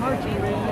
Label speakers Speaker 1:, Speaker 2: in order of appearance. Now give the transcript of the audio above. Speaker 1: Margie.